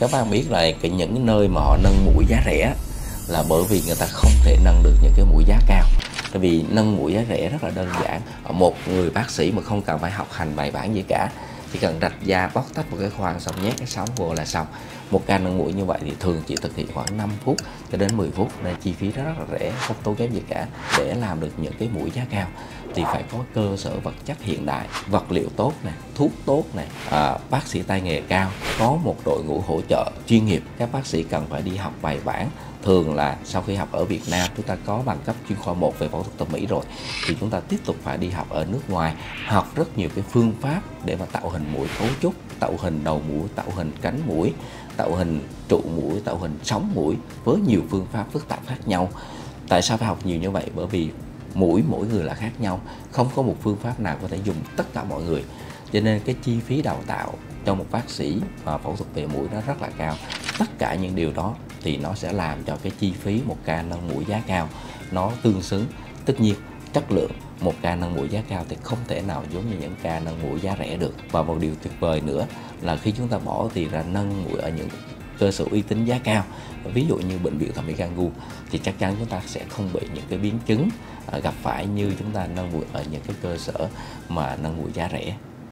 các bạn biết là cái những cái nơi mà họ nâng mũi giá rẻ là bởi vì người ta không thể nâng được những cái mũi giá cao. Tại vì nâng mũi giá rẻ rất là đơn giản. Một người bác sĩ mà không cần phải học hành bài bản gì cả, chỉ cần rạch da, bóc tách một cái khoang xong nhét cái sóng vô là xong. Một ca nâng mũi như vậy thì thường chỉ thực hiện khoảng 5 phút cho đến 10 phút. Nên chi phí rất là rẻ, không tốn kém gì cả để làm được những cái mũi giá cao thì phải có cơ sở vật chất hiện đại vật liệu tốt này thuốc tốt này à, bác sĩ tay nghề cao có một đội ngũ hỗ trợ chuyên nghiệp. Các bác sĩ cần phải đi học bài bản. Thường là sau khi học ở Việt Nam chúng ta có bằng cấp chuyên khoa 1 về phẫu thuật thẩm mỹ rồi thì chúng ta tiếp tục phải đi học ở nước ngoài học rất nhiều cái phương pháp để mà tạo hình mũi cấu trúc tạo hình đầu mũi tạo hình cánh mũi tạo hình trụ mũi tạo hình sóng mũi với nhiều phương pháp phức tạp khác nhau. Tại sao phải học nhiều như vậy? Bởi vì mũi, mỗi người là khác nhau. Không có một phương pháp nào có thể dùng tất cả mọi người. Cho nên cái chi phí đào tạo cho một bác sĩ và phẫu thuật về mũi nó rất là cao. Tất cả những điều đó thì nó sẽ làm cho cái chi phí một ca nâng mũi giá cao nó tương xứng. Tất nhiên, chất lượng một ca nâng mũi giá cao thì không thể nào giống như những ca nâng mũi giá rẻ được. Và một điều tuyệt vời nữa là khi chúng ta bỏ tiền ra nâng mũi ở những cơ sở uy tín giá cao. Ví dụ như bệnh viện thẩm mỹ Gangu thì chắc chắn chúng ta sẽ không bị những cái biến chứng à, gặp phải như chúng ta nâng mũi ở những cái cơ sở mà nâng mũi giá rẻ.